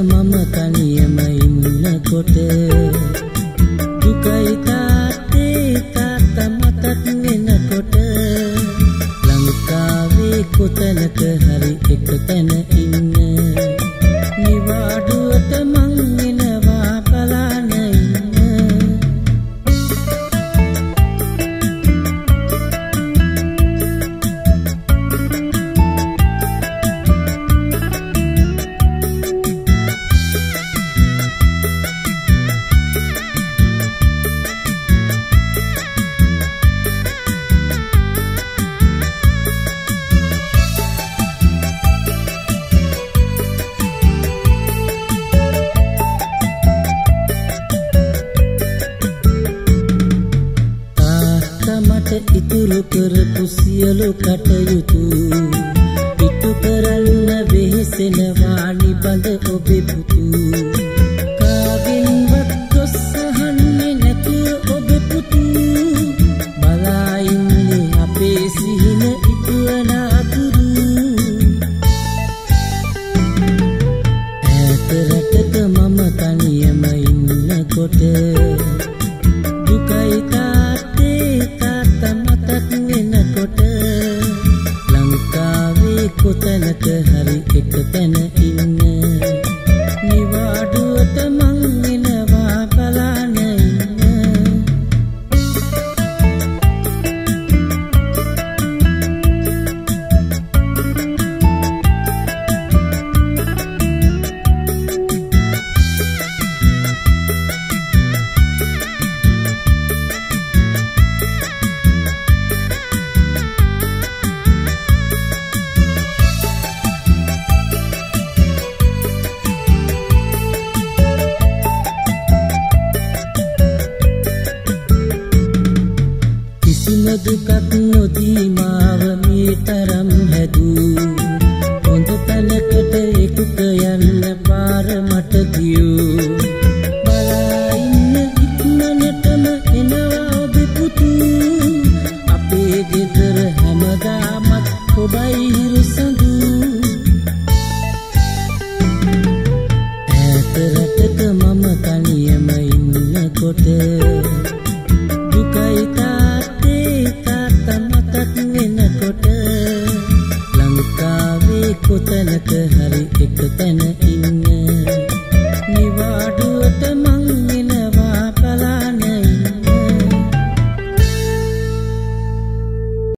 මම තනියම ඉන්නකොට දුකයි තාත්තේ තාත්තා මතක් වෙනකොට. ලංකාවේ කොතනක හරි එක තැන ඉන්න. නිවාඩුවටම ඉතුරු කරපු සියලු කටයුතු ඉටු කරන්න වෙහෙසෙනවා නිබඳ ඔබේ පුතු. කාගෙන්වත් කොස්සහන්නේ නැතුව ඔබේ පුතු. බලා ඉන්නේ අපේ සිහින ඉතුවන අතුරු රටක් වෙනකොට ලංකාවේ කොතැනක හරි එක තැන හොඳ තැනකට එකුත යන්න පාර මට දියූ. බලා ඉන්න ඉක්මනටම එනවා ඔබ පුතේ. අපේ ගෙදර හැමදාමත් ඔබයි කොතැනක හරි එක තැන ඉන්න. නිවාඩු